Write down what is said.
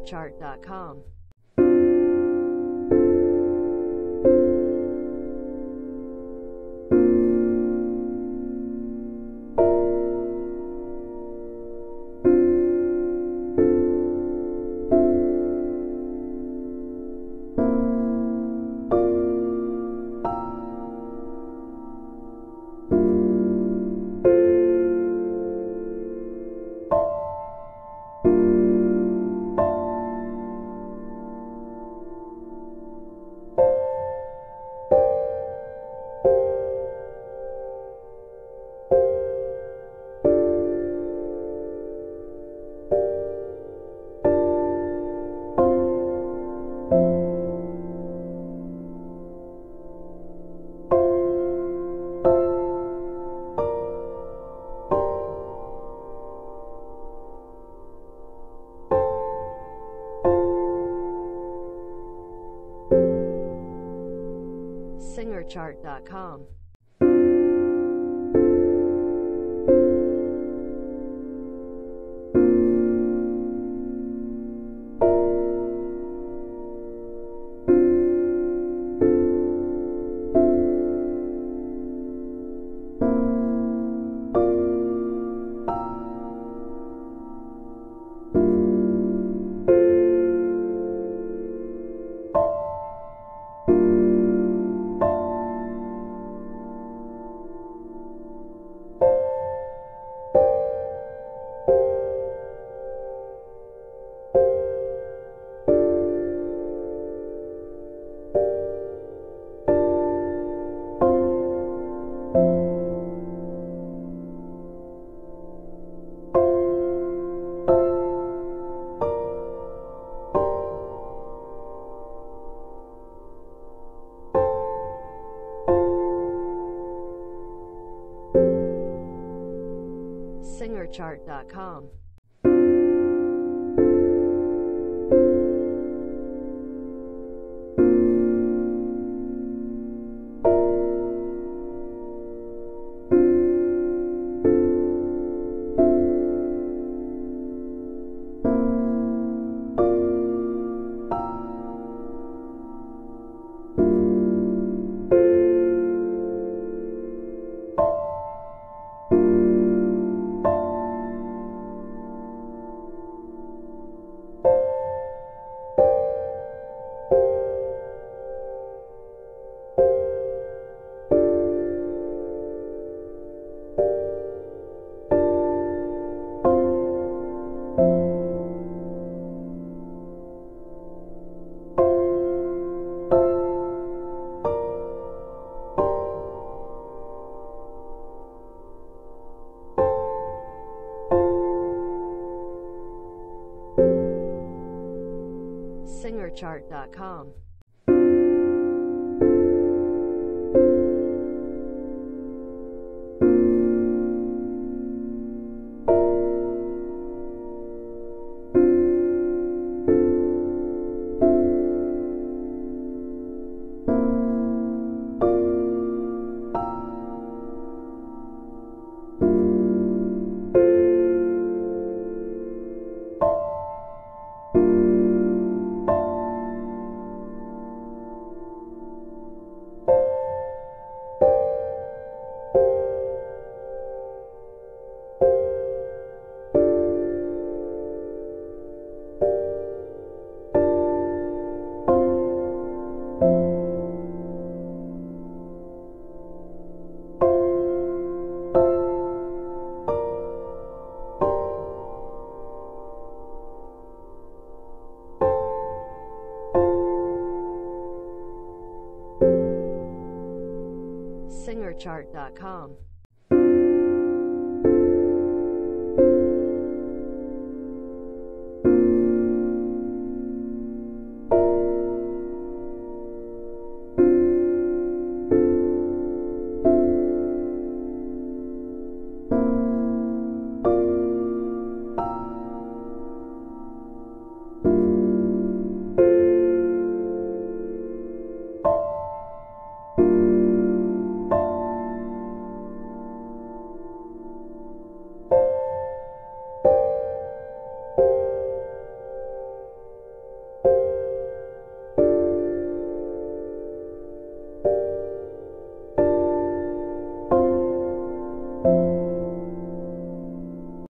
SingerChart.com. SingerChart.com. SingerChart.com. SingerChart.com. SingerChart.com.